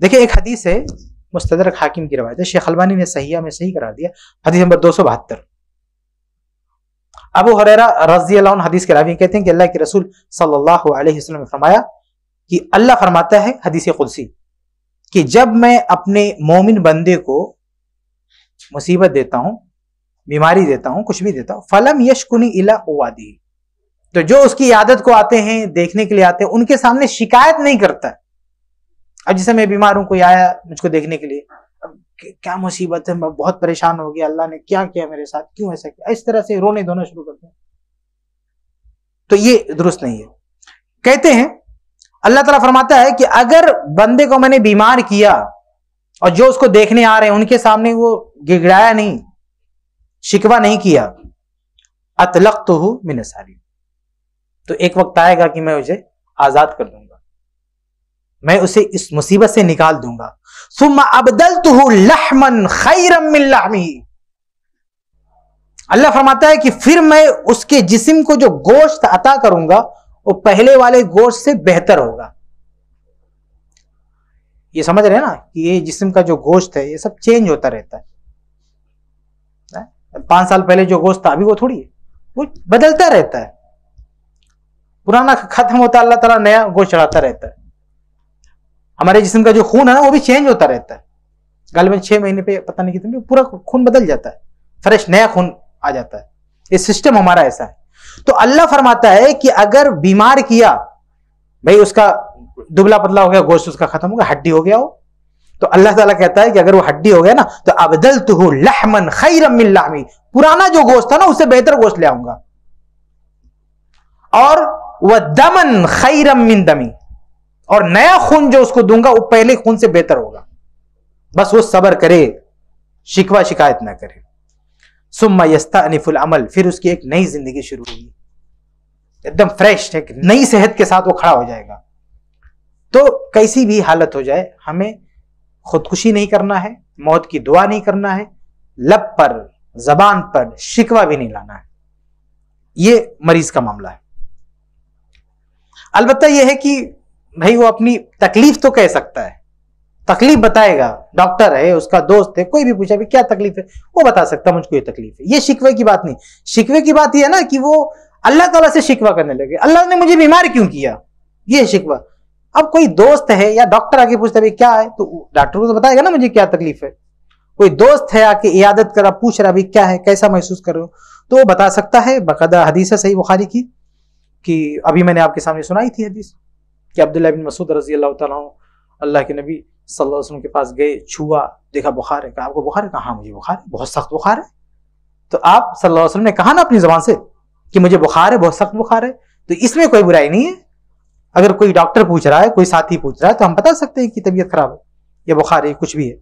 देखिए, एक हदीस है, मुस्तदरक हाकिम की रवायत है, शेख अलबानी ने सहिया में सही करार दिया, हदीस नंबर दो सौ बहत्तर। अबू हुरैरा रज़ी हदीस के रावी कहते हैं कि अल्लाह के रसूल सल्लल्लाहु अलैहि वसल्लम ने फरमाया कि अल्लाह फरमाता है हदीस कुदसी कि जब मैं अपने मोमिन बंदे को मुसीबत देता हूँ, बीमारी देता हूँ, कुछ भी देता हूँ, फलम यशकुनी इला उवादी तो जो उसकी आदत को आते हैं, देखने के लिए आते हैं, उनके सामने शिकायत नहीं करता। अब जैसे मैं बीमार हूँ, कोई आया मुझको देखने के लिए। अब क्या मुसीबत है? मैं बहुत परेशान हो गया। अल्लाह ने क्या किया मेरे साथ? क्यों ऐसा किया? इस तरह से रोने धोना शुरू करते हैं। तो ये दुरुस्त नहीं है। कहते हैं, अल्लाह तला फरमाता है कि अगर बंदे को मैंने बीमार किया और जो उसको देखने आ रहे हैं, उनके सामने वो गिगड़ाया नहीं, शिकवा नहीं किया अतलक तो हूँ मिनसारी तो एक वक्त आएगा कि मैं उसे आज़ाद कर दूँगा। मैं उसे इस मुसीबत से निकाल दूँगा। सुम्मा अबदल तो लहमन खैरम अल्लाह फरमाता है कि फिर मैं उसके जिस्म को जो गोश्त अता करूँगा, वो पहले वाले गोश्त से बेहतर होगा। ये समझ रहे हैं ना कि ये जिस्म का जो गोश्त है, ये सब चेंज होता रहता है? पाँच साल पहले जो गोश्त था, अभी वो थोड़ी है। वो बदलता रहता है। पुराना खत्म होता, अल्लाह ताला नया गोश्त चढ़ाता रहता है। हमारे जिसम का जो खून है ना, वो भी चेंज होता रहता है। गालिबन छह महीने पे पता नहीं कितने, पूरा खून बदल जाता है। फ्रेश नया खून आ जाता है। ये सिस्टम हमारा ऐसा है। तो अल्लाह फरमाता है कि अगर बीमार किया, भाई उसका दुबला पतला हो गया, गोश्त उसका खत्म हो गया, हड्डी हो गया हो तो अल्लाह ताला कहता है कि अगर वो हड्डी हो गया ना तो अबदल तो लहमन खैरमी पुराना जो गोश्त था ना, उससे बेहतर गोश्त ले आऊँगा। और वह दमन खैरम मिन दमी। और नया खून जो उसको दूँगा, वो पहले खून से बेहतर होगा। बस वो सबर करे, शिकवा शिकायत ना करे। सुम्मा यस्ता अनिफुल अमल, फिर उसकी एक नई ज़िंदगी शुरू होगी। एकदम फ्रेश एक नई सेहत के साथ वो खड़ा हो जाएगा। तो कैसी भी हालत हो जाए, हमें खुदकुशी नहीं करना है, मौत की दुआ नहीं करना है, लब पर, जबान पर शिकवा भी नहीं लाना है। ये मरीज़ का मामला है। अलबत्ता यह है कि भाई वो अपनी तकलीफ़ तो कह सकता है। तकलीफ़ बताएगा। डॉक्टर है, उसका दोस्त है, कोई भी पूछा भी क्या तकलीफ़ है? वो बता सकता मुझको ये तकलीफ़ है। ये शिकवे की बात नहीं। शिकवे की बात ये है ना कि वो अल्लाह ताला से शिकवा करने लगे। अल्लाह ने मुझे बीमार क्यों किया? ये शिकवा। अब कोई दोस्त है या डॉक्टर आके पूछता है क्या है? तो डॉक्टर को तो बताएगा ना, मुझे क्या तकलीफ़ है? कोई दोस्त है आके इयादत करा, पूछ रहा भी क्या है? कैसा महसूस कर रहे हो? तो वो बता सकता है, बकायदा हदीस है सही बुखारी की, कि अभी मैंने आपके सामने सुनाई थी हदीस। कि अब्दुल्ला बिन मसूद रज़ी अल्लाह अल्लाह के नबी सल्लल्लाहु अलैहि वसल्लम के पास गए, छुआ, देखा बुखार है, कहा, आपको बुखार है? कहा हाँ मुझे बुखार है, बहुत सख्त बुखार है। तो आप सल्लल्लाहु अलैहि वसल्लम ने कहा ना अपनी जबान से कि मुझे बुखार है, बहुत सख्त बुखार है तो इसमें कोई बुराई नहीं है। अगर कोई डॉक्टर पूछ रहा है, कोई साथी पूछ रहा है तो हम बता सकते हैं कि तबीयत खराब है, या बुखार है कुछ भी है।